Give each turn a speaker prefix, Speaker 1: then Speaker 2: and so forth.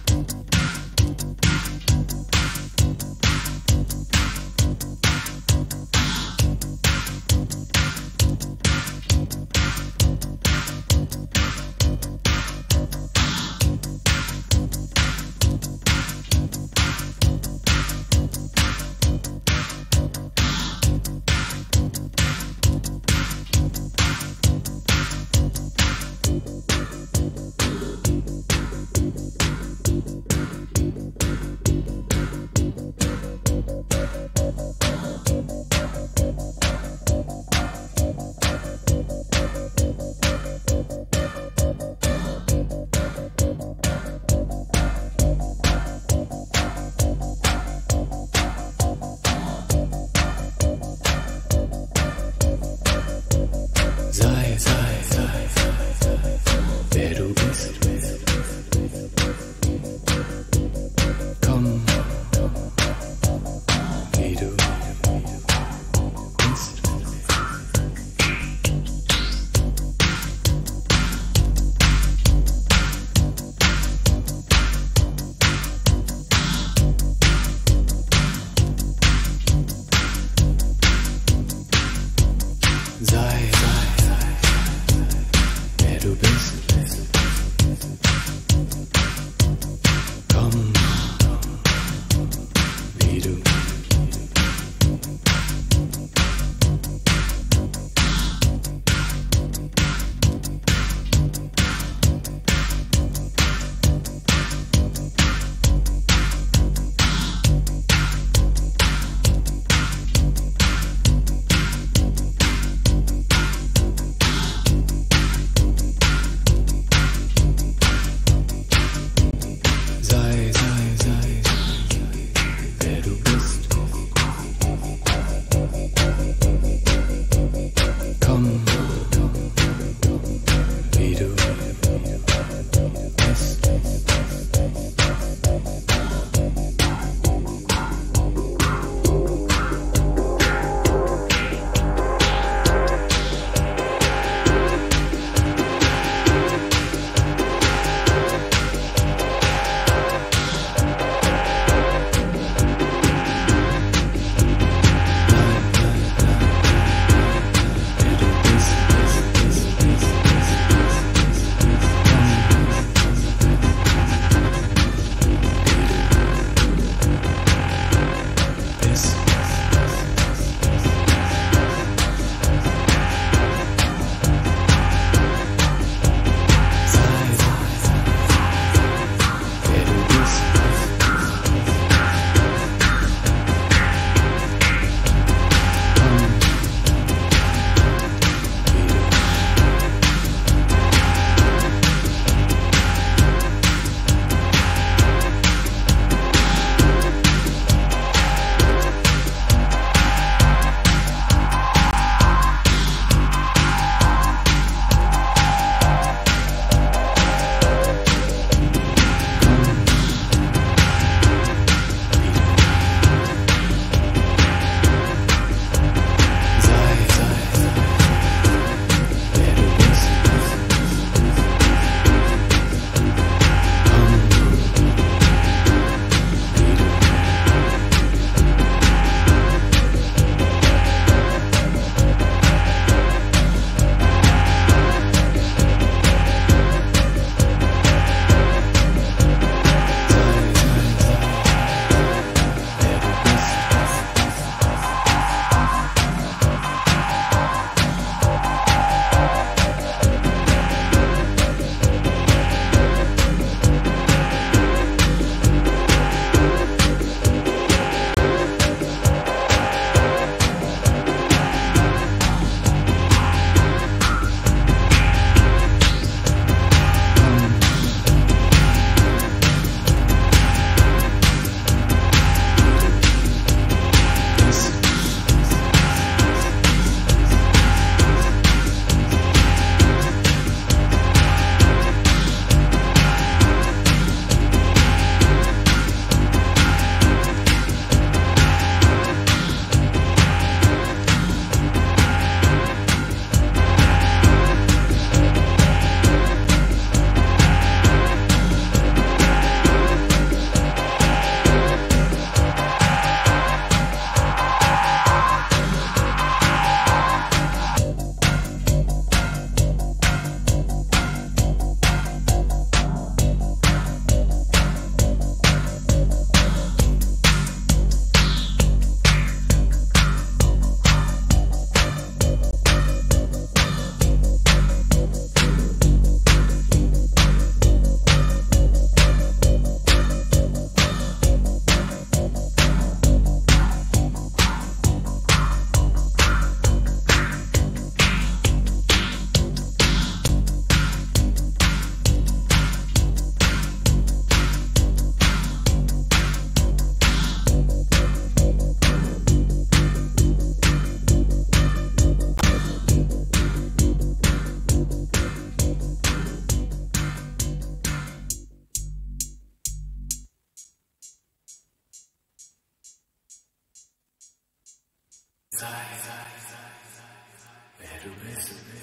Speaker 1: Thank you.
Speaker 2: time. Better miss